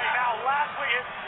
right now. Lastly is